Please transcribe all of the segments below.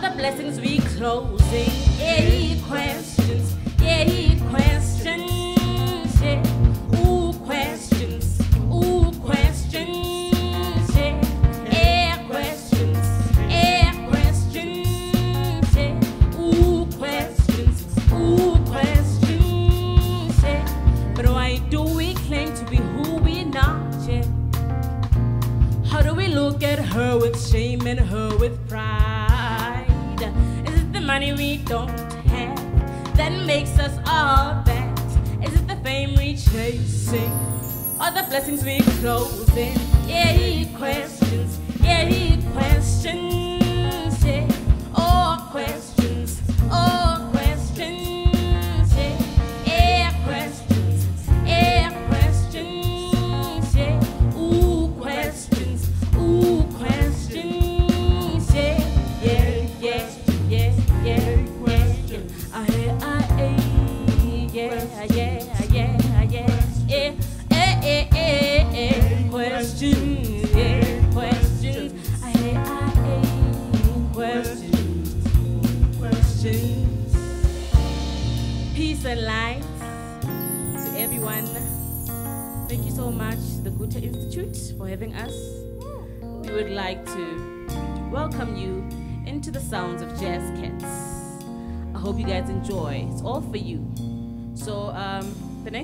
the blessings we closing. Any questions? Any questions? our backs? Is it the fame we chasing? Or the blessings we closing? Yeah, he questions. Yeah, he questions.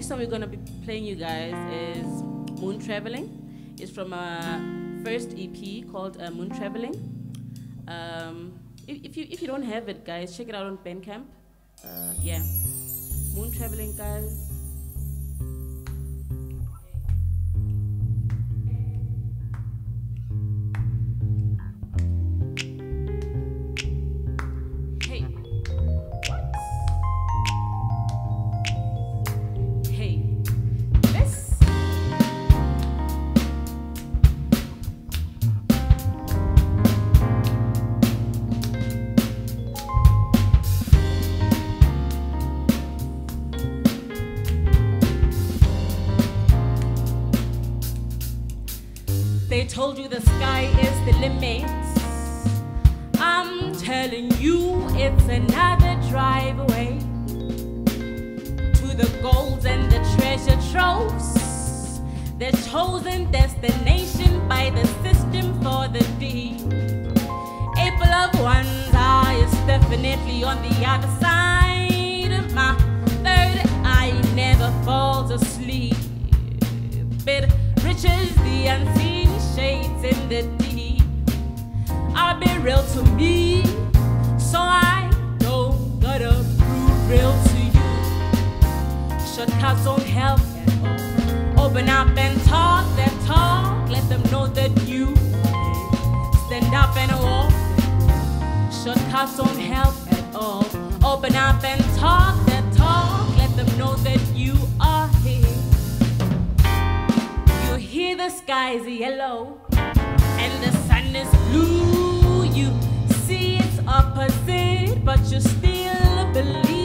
next song we're going to be playing you guys is Moon Traveling. It's from our first EP called uh, Moon Traveling. Um, if, if, you, if you don't have it, guys, check it out on Bandcamp. Uh, yeah. Moon Traveling, guys. the limits. I'm telling you, it's another driveway to the golds and the treasure troves. The chosen destination by the system for the deep. April of one's eye is definitely on the other side my third eye. Never falls asleep. It riches the unseen shades in the real to me, so I don't gotta prove real to you. Shortcuts don't help at all. Open up and talk that talk. Let them know that you stand up and walk. Shortcuts don't help at all. Open up and talk that talk. Let them know that you are here. You hear the sky is yellow but you still believe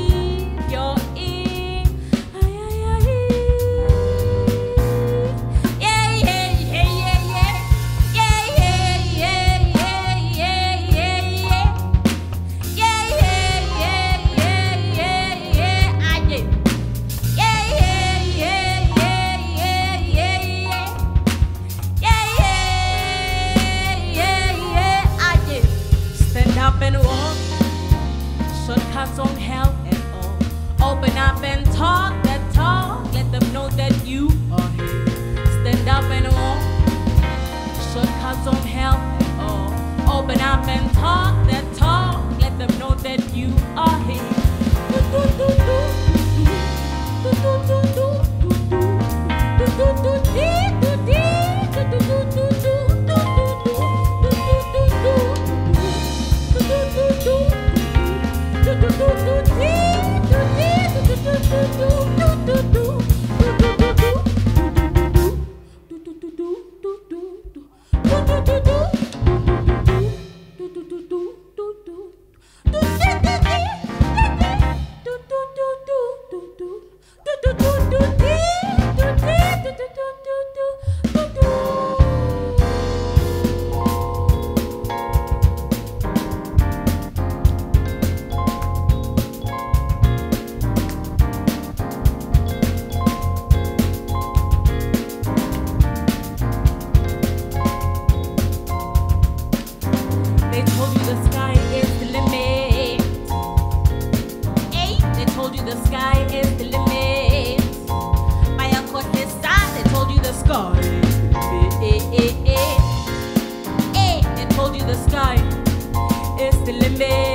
is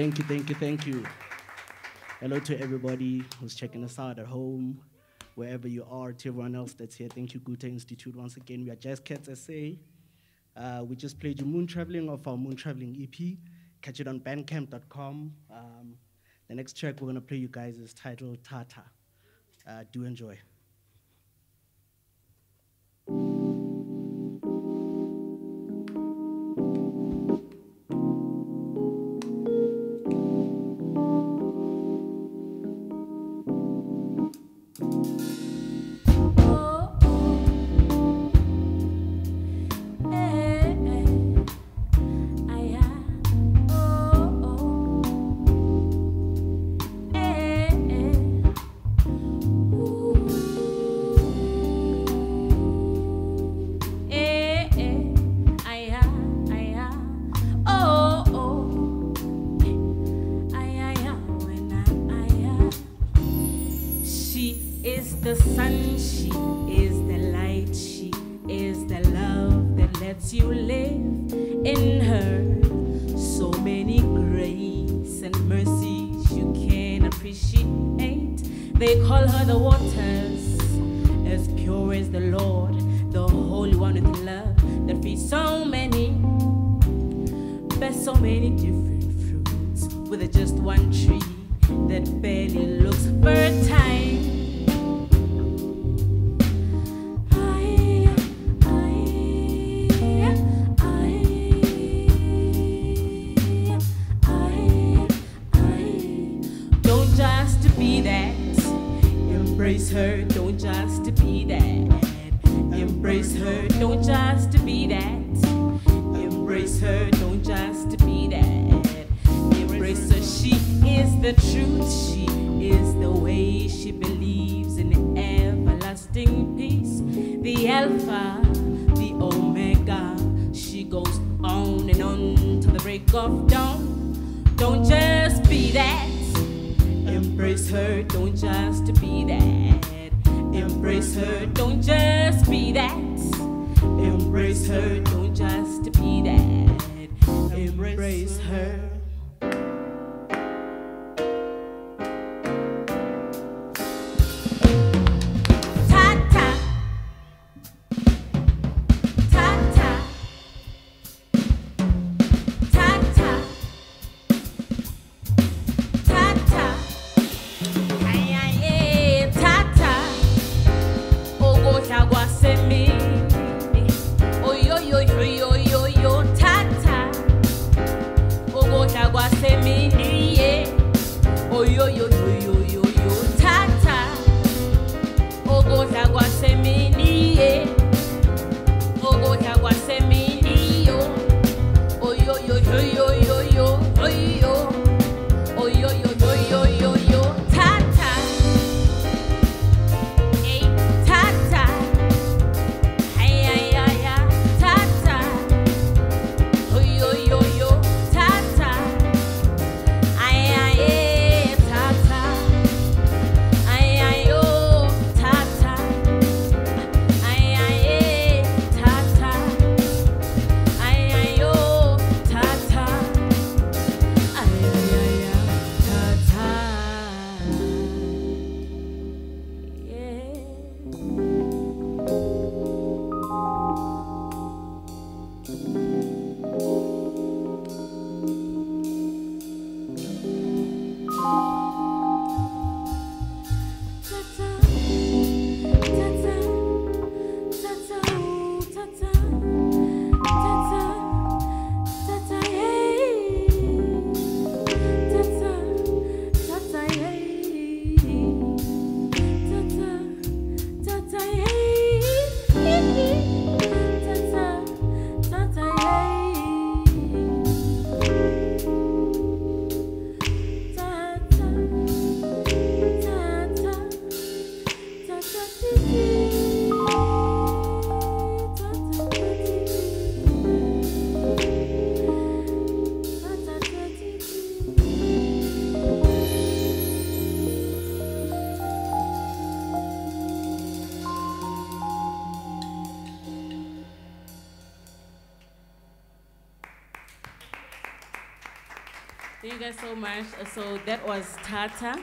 Thank you, thank you, thank you. Hello to everybody who's checking us out at home, wherever you are, to everyone else that's here. Thank you, Goethe Institute. Once again, we are Jazz Cats SA. Uh, we just played you Moon Traveling off our Moon Traveling EP. Catch it on bandcamp.com. Um, the next track we're going to play you guys is titled Tata. Uh, do enjoy. Call her the waters, Alpha, the Omega, she goes on and on till the break of dawn. Don't just be that. Embrace her, don't just be that. Embrace her, don't just be that. Embrace her, don't just be that. Embrace her. Ukudla kwasemini Thank you guys so much. Uh, So that was Tata.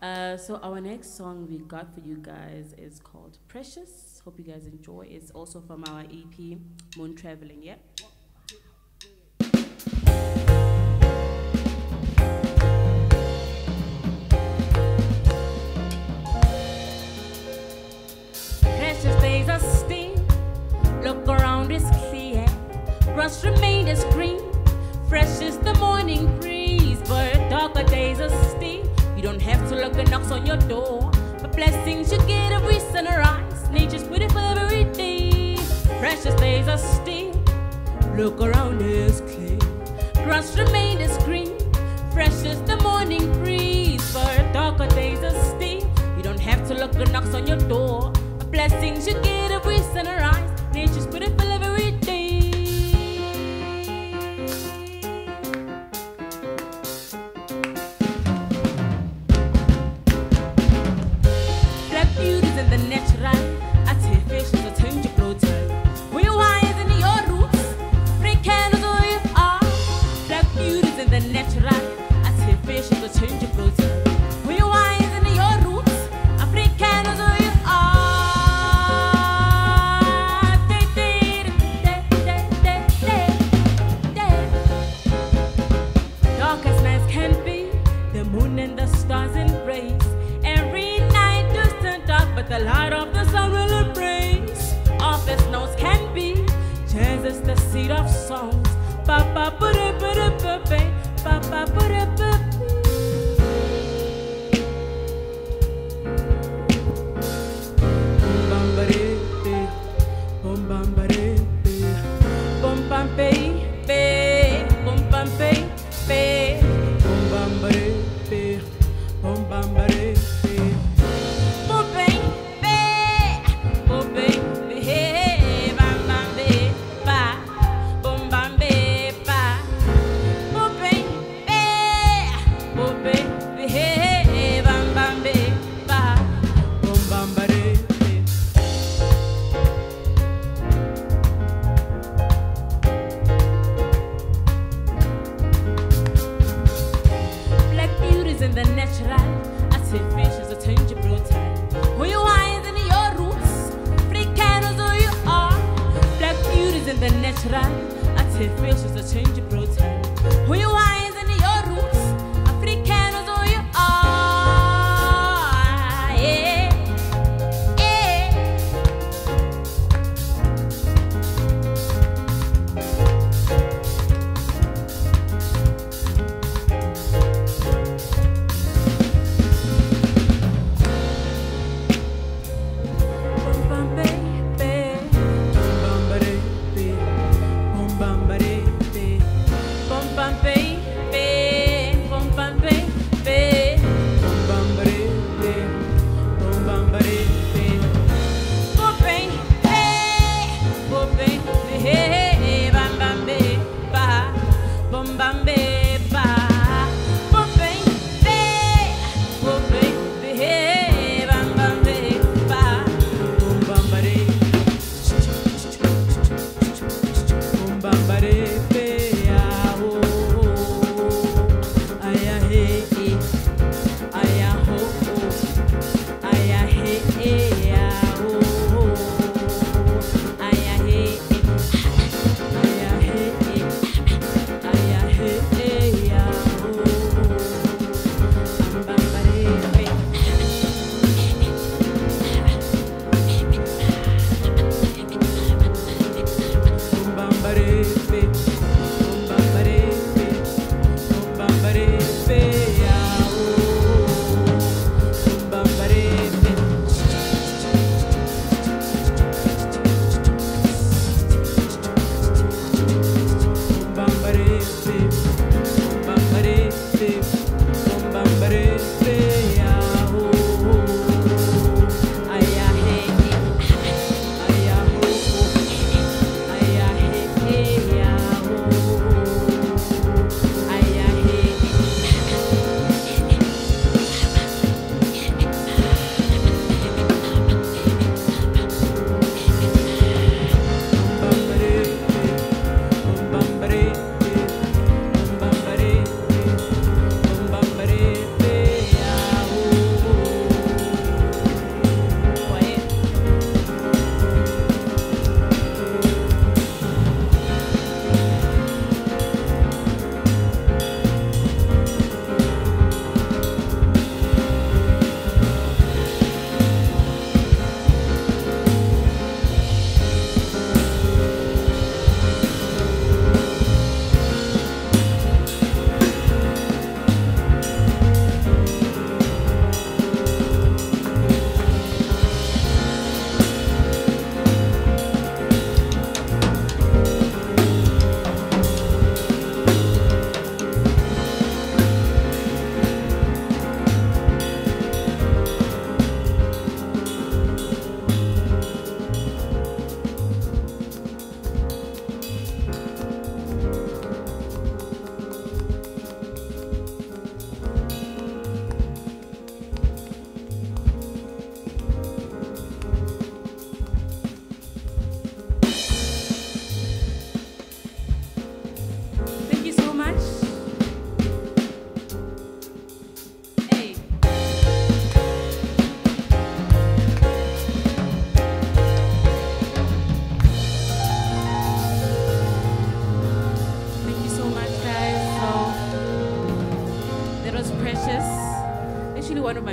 Uh, so our next song we got for you guys is called Precious. Hope you guys enjoy. It's also from our EP Moon Traveling. Yeah. Knocks on your door. The blessings you get every sunrise. Nature's beautiful every day. Precious days are still. Look around, it's clear. Grass remain as green. Fresh is the morning breeze. But darker days are still. You don't have to look and knocks on your door. The blessings you get every seed of songs. Ba ba ba da ba da ba ba ba ba da ba. try. I take she's a change of brought. Who you are?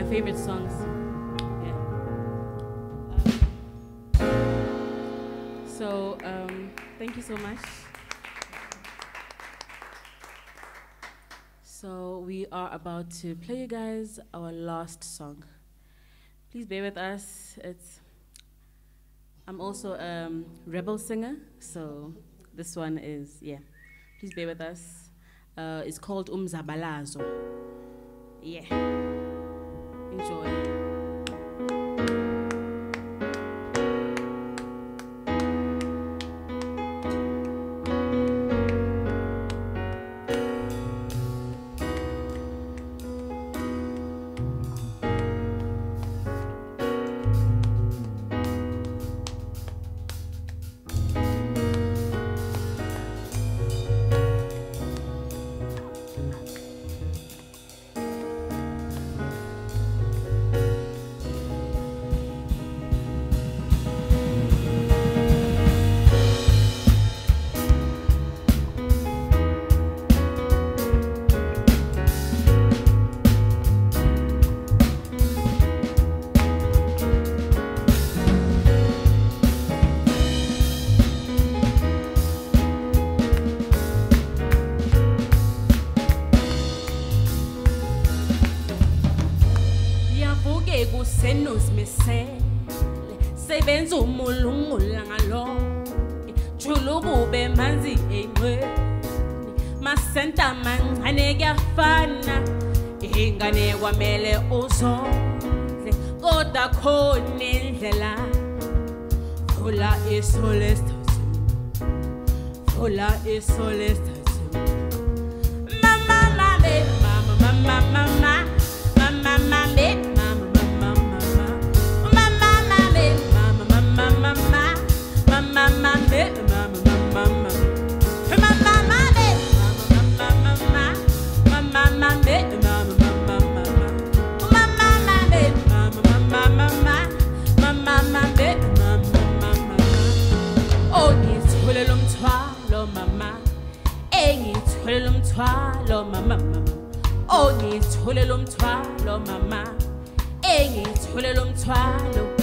Favorite songs. Yeah. Um, so um, thank you so much. So we are about to play you guys our last song. Please bear with us. It's I'm also a um, rebel singer, so this one is yeah. Please bear with us. Uh, it's called Umzabalazo. Yeah. Enjoy. Julukube manzi engcweni masenta mancane kuyafana ingane kwamele uzondle kodwa khona indlela vula iso lesithathu vula iso lesithathu mama mama mama mama umthwalo mama ongithulela umthwalo mama. Engithulela umthwalo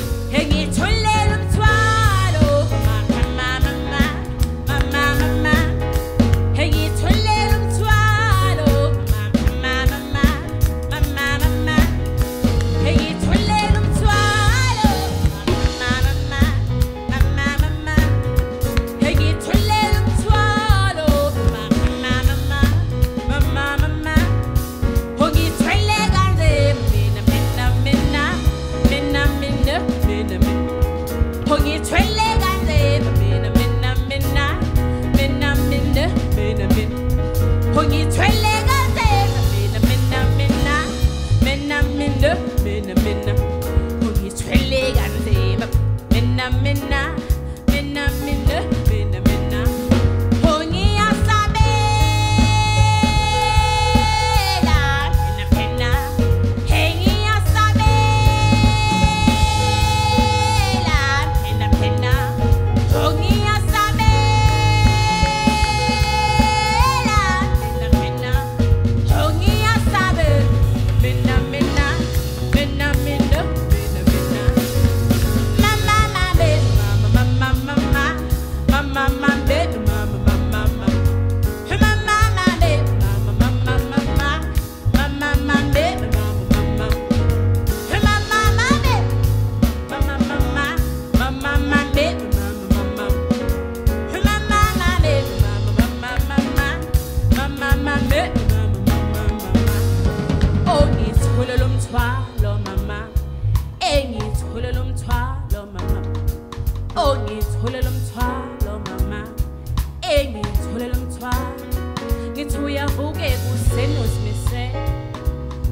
senozimisele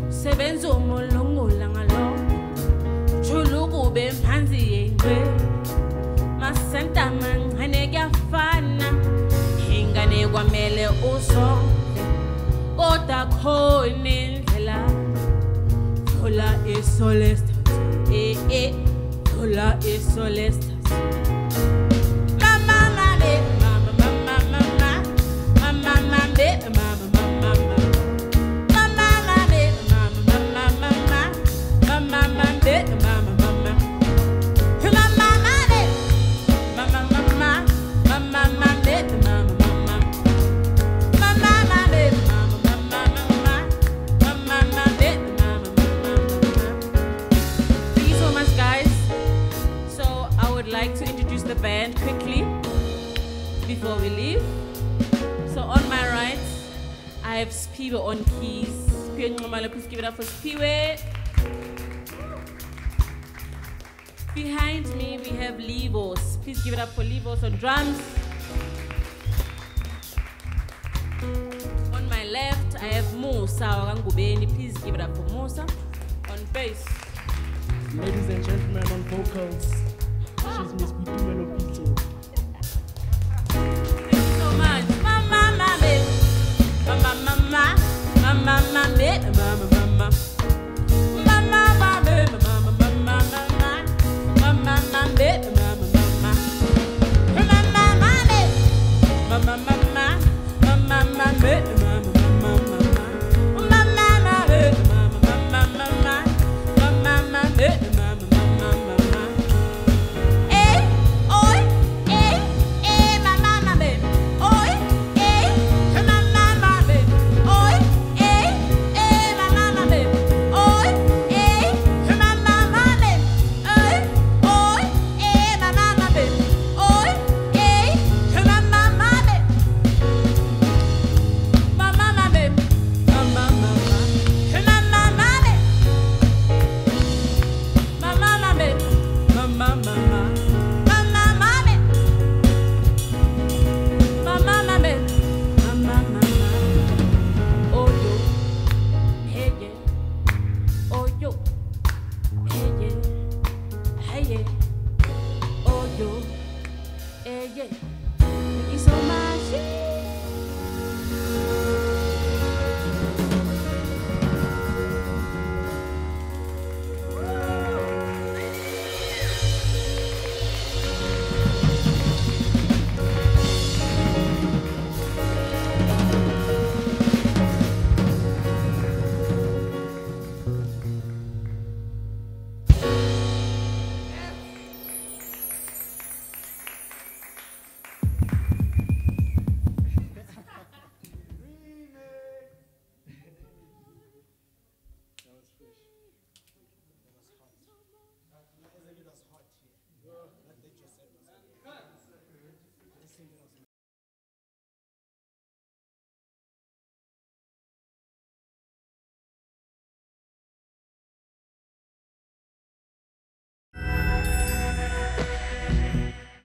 sebenza umolongula ngalo. Jula ukube phansi yengwe. Masenta mancane kuyafana. Ingane kwamele uzonke kodwa khona indlela. Thola isolestas eh eh thola isolestas would like to introduce the band quickly before we leave. So on my right, I have Siphiwe on keys. Siphiwe Nxumalo, please give it up for Siphiwe. Behind me, we have Leevos. Please give it up for Leevos on drums. On my left, I have Musa Orangubeni. Please give it up for Musa on bass. Ladies and gentlemen, on vocals, business with develop people. Thank you so much. Mama, mama, mama, mama, mama, mama, mama, mama. Mama, mama,